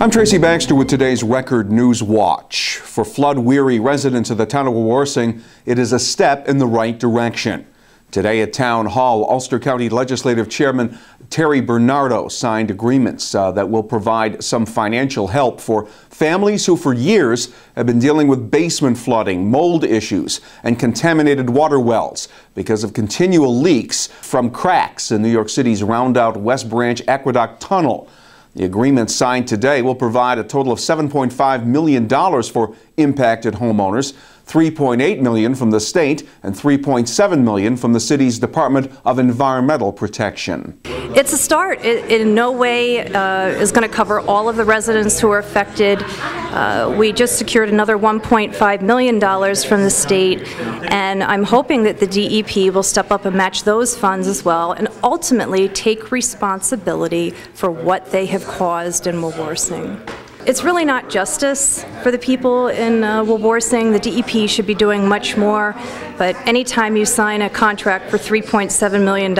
I'm Tracy Baxter with today's Record News Watch. For flood weary residents of the town of Wawarsing, it is a step in the right direction. Today at Town Hall, Ulster County Legislative Chairman Terry Bernardo signed agreements uh, that will provide some financial help for families who for years have been dealing with basement flooding, mold issues, and contaminated water wells because of continual leaks from cracks in New York City's Rondout West Branch Aqueduct Tunnel. The agreement signed today will provide a total of $7.5 million for impacted homeowners. 3.8 million from the state and 3.7 million from the city's Department of Environmental Protection. It's a start. It in no way uh, is going to cover all of the residents who are affected. Uh, we just secured another $1.5 million from the state, and I'm hoping that the DEP will step up and match those funds as well, and ultimately take responsibility for what they have caused in Wawarsing. It's really not justice for the people in uh, Wawarsing. The DEP should be doing much more, but anytime you sign a contract for $3.7 million,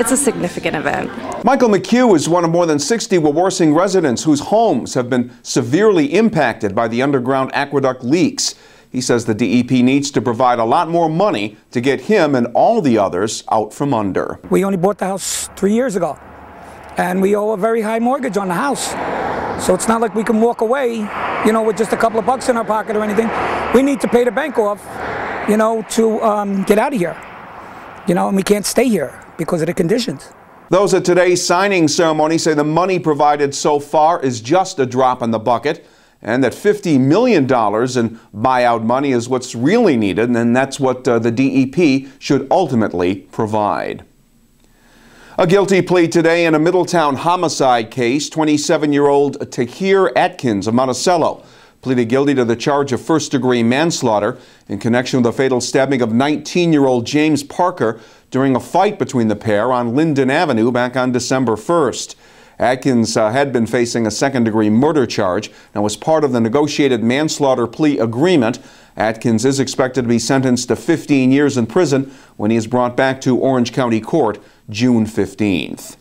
it's a significant event. Michael McHugh is one of more than 60 Wawarsing residents whose homes have been severely impacted by the underground aqueduct leaks. He says the DEP needs to provide a lot more money to get him and all the others out from under. We only bought the house three years ago, and we owe a very high mortgage on the house. So it's not like we can walk away, you know, with just a couple of bucks in our pocket or anything. We need to pay the bank off, you know, to um, get out of here. You know, and we can't stay here because of the conditions. Those at today's signing ceremony say the money provided so far is just a drop in the bucket and that $50 million in buyout money is what's really needed, and that's what uh, the DEP should ultimately provide. A guilty plea today in a Middletown homicide case. 27-year-old Tahir Atkins of Monticello pleaded guilty to the charge of first-degree manslaughter in connection with the fatal stabbing of 19-year-old James Parker during a fight between the pair on Linden Avenue back on December 1st. Atkins uh, had been facing a second degree murder charge and was part of the negotiated manslaughter plea agreement. Atkins is expected to be sentenced to 15 years in prison when he is brought back to Orange County Court June 15th.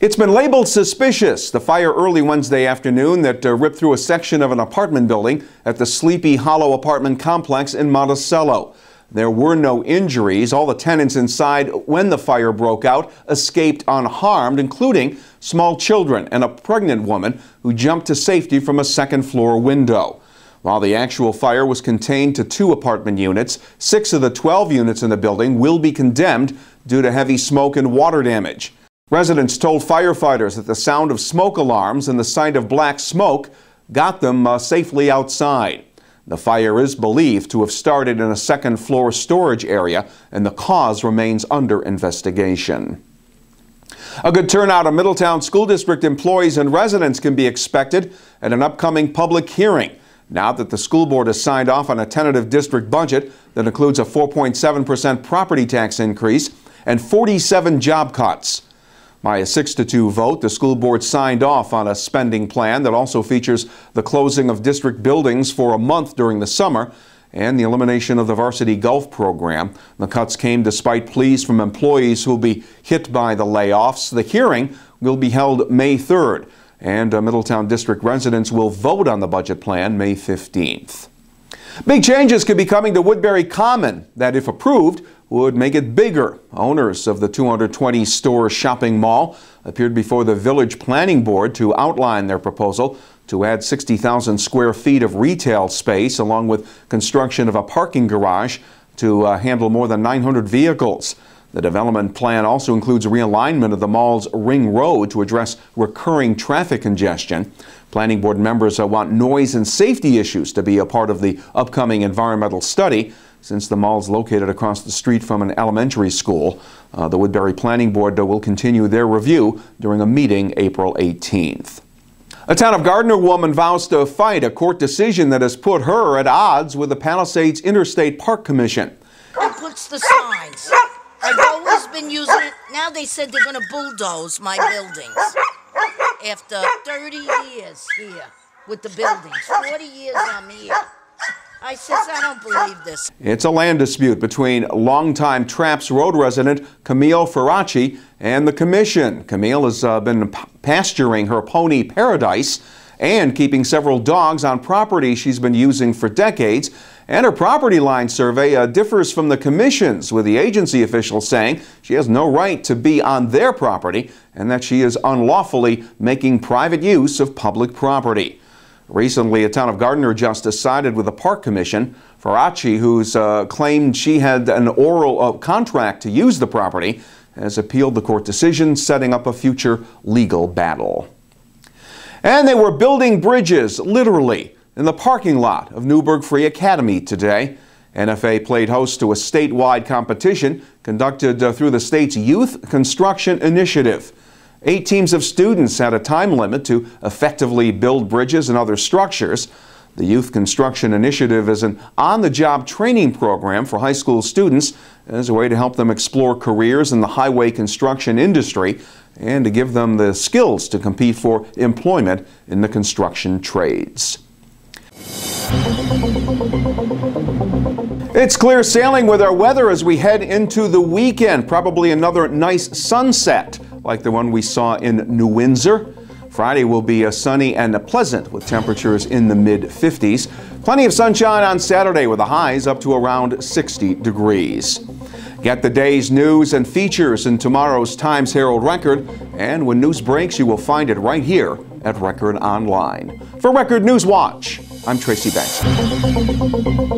It's been labeled suspicious, the fire early Wednesday afternoon that uh, ripped through a section of an apartment building at the Sleepy Hollow apartment complex in Monticello. There were no injuries. All the tenants inside when the fire broke out escaped unharmed, including small children and a pregnant woman who jumped to safety from a second floor window. While the actual fire was contained to two apartment units, six of the 12 units in the building will be condemned due to heavy smoke and water damage. Residents told firefighters that the sound of smoke alarms and the sight of black smoke got them uh, safely outside. The fire is believed to have started in a second floor storage area and the cause remains under investigation. A good turnout of Middletown School District employees and residents can be expected at an upcoming public hearing now that the school board has signed off on a tentative district budget that includes a 4.7% property tax increase and 47 job cuts. By a 6 to 2 vote, the school board signed off on a spending plan that also features the closing of district buildings for a month during the summer and the elimination of the varsity golf program. The cuts came despite pleas from employees who will be hit by the layoffs. The hearing will be held May 3rd, and uh, Middletown District residents will vote on the budget plan May 15th. Big changes could be coming to Woodbury Common that, if approved, would make it bigger. Owners of the 220 store shopping mall appeared before the Village Planning Board to outline their proposal to add 60,000 square feet of retail space along with construction of a parking garage to uh, handle more than 900 vehicles. The development plan also includes realignment of the mall's ring road to address recurring traffic congestion. Planning board members uh, want noise and safety issues to be a part of the upcoming environmental study. Since the mall is located across the street from an elementary school, uh, the Woodbury Planning Board uh, will continue their review during a meeting April 18th. A town of Gardiner woman vows to fight a court decision that has put her at odds with the Palisades Interstate Park Commission. It puts the signs. I've always been using it. Now they said they're going to bulldoze my buildings. After 30 years here with the buildings, 40 years I'm here. I says, I don't believe this. It's a land dispute between longtime Trapps Road resident Camille Ferracci and the commission. Camille has uh, been pasturing her pony Paradise and keeping several dogs on property she's been using for decades. And her property line survey uh, differs from the commission's, with the agency officials saying she has no right to be on their property and that she is unlawfully making private use of public property. Recently, a town of Gardiner justice sided with the Park Commission. Ferracci, who's uh, claimed she had an oral uh, contract to use the property, has appealed the court decision, setting up a future legal battle. And they were building bridges, literally, in the parking lot of Newburgh Free Academy today. NFA played host to a statewide competition conducted uh, through the state's Youth Construction Initiative. Eight teams of students had a time limit to effectively build bridges and other structures. The Youth Construction Initiative is an on the job training program for high school students as a way to help them explore careers in the highway construction industry and to give them the skills to compete for employment in the construction trades. It's clear sailing with our weather as we head into the weekend. Probably another nice sunset like the one we saw in New Windsor. Friday will be a sunny and pleasant with temperatures in the mid 50s. Plenty of sunshine on Saturday with the highs up to around 60 degrees. Get the day's news and features in tomorrow's Times Herald Record, and when news breaks, you will find it right here at Record Online. For Record News Watch, I'm Tracy Baxter.